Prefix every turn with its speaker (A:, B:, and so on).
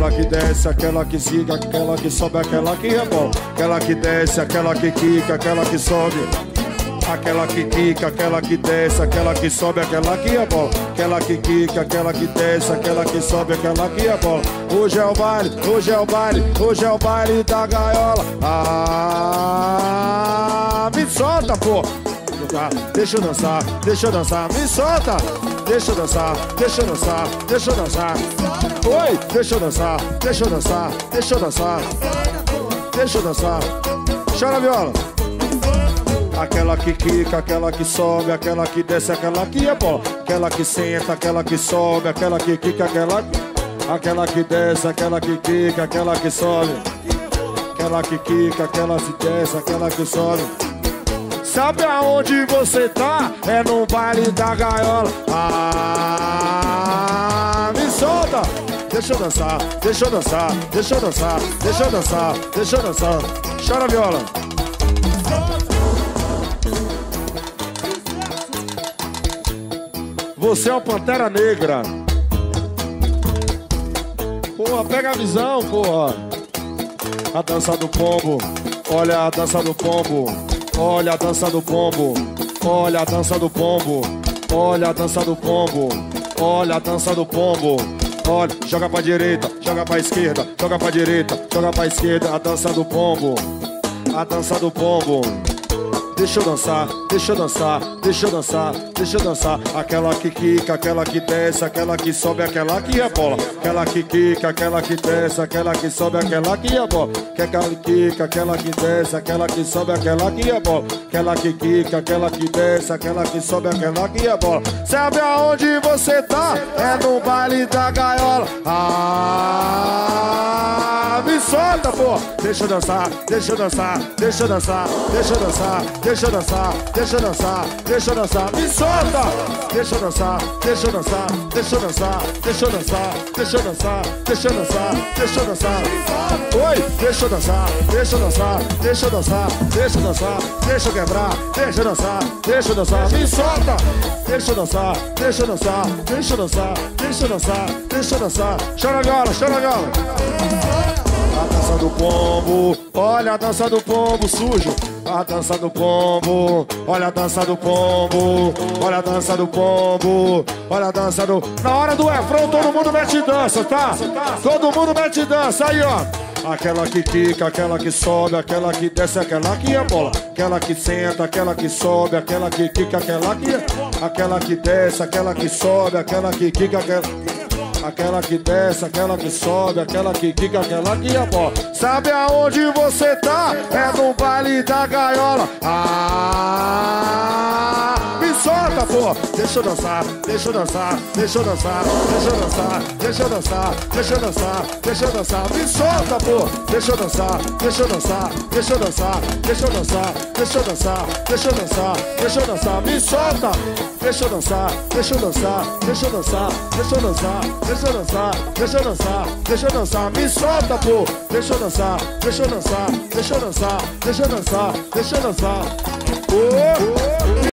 A: aquela que desce, aquela que ziga, aquela que sobe, aquela que rebola. Aquela que desce, aquela que quica, aquela que sobe. Aquela que quica, aquela que desce, aquela que sobe, aquela que rebola. Aquela que quica, aquela que desce, aquela que sobe, aquela que rebola. Hoje é o baile, hoje é o baile, hoje é o baile da gaiola. Ah, me solta, pô. Deixa eu dançar, deixa eu dançar, me solta. Deixa eu dançar, deixa eu dançar, deixa eu dançar. Oi, deixa eu dançar, deixa eu dançar, deixa eu dançar. Deixa eu dançar. Chora viola. Aquela que quica, aquela que sobe, aquela que desce, aquela que é bola. Aquela que senta, aquela que sobe, aquela que quica, aquela Aquela que desce, aquela que quica, aquela que sobe. Aquela que quica, aquela que desce, aquela que sobe. Sabe aonde você tá? É no baile da gaiola. Ah, me solta! Deixa eu dançar, deixa eu dançar, deixa eu dançar, deixa eu dançar, deixa eu dançar. Chora viola. Você é o Pantera Negra. Porra, pega a visão, porra. A dança do pombo. Olha a dança do pombo. Olha a dança do pombo. Olha a dança do pombo. Olha a dança do pombo. Olha a dança do pombo. Olha, joga pra direita, joga pra esquerda, joga pra direita, joga pra esquerda. A dança do pombo. A dança do pombo. Deixa eu dançar, deixa eu dançar, deixa eu dançar, deixa eu dançar. Aquela que quica, aquela que desce, aquela que sobe, aquela que rebola. Aquela que quica, aquela que desce, aquela que sobe, aquela que rebola. Aquela que quica, aquela que desce, aquela que sobe, aquela que rebola. Aquela que quica, aquela que desce, aquela que sobe, aquela que rebola. Sabe aonde você tá? É no baile da gaiola. Ah, solta, pô. Deixa eu dançar, deixa eu dançar, deixa eu dançar, deixa eu dançar. Deixa eu dançar, deixa eu dançar, deixa eu dançar, me solta! Deixa eu dançar, deixa eu dançar, deixa eu dançar, deixa eu dançar, deixa eu dançar, deixa eu dançar, deixa eu dançar. Oi, deixa eu dançar, deixa eu dançar, deixa eu dançar, deixa eu dançar, deixa eu quebrar, deixa eu dançar, deixa eu dançar, me solta! Deixa eu dançar, deixa eu dançar, deixa eu dançar, deixa eu dançar, deixa eu dançar. Chora agora, chora agora. A dança do pombo, olha a dança do pombo sujo. A dança do pombo, olha a dança do pombo, olha a dança do pombo, olha a dança do. Na hora do Efron, todo mundo mete dança, tá? Todo mundo mete dança, aí ó. Aquela que quica, aquela que sobe, aquela que desce, aquela que é bola. Aquela que senta, aquela que sobe, aquela que quica, aquela que. Aquela que desce, aquela que sobe, aquela que quica, aquela. Aquela que desce, aquela que sobe, aquela que quica, aquela que é bola. Sabe aonde você tá? É no baile da gaiola. Ah, me solta, pô. Deixa eu dançar, deixa eu dançar, deixa eu dançar, deixa eu dançar, deixa eu dançar, deixa eu dançar, deixa eu dançar. Me solta, pô. Deixa eu dançar, deixa eu dançar, deixa eu dançar, deixa eu dançar, deixa eu dançar, deixa eu dançar, deixa eu dançar. Me solta. Deixa eu dançar, deixa eu dançar, deixa eu dançar, deixa eu dançar, deixa eu dançar, deixa eu dançar, deixa eu dançar, me solta, pô! Deixa eu dançar, deixa eu dançar, deixa eu dançar, deixa eu dançar, deixa eu dançar. Oh, oh.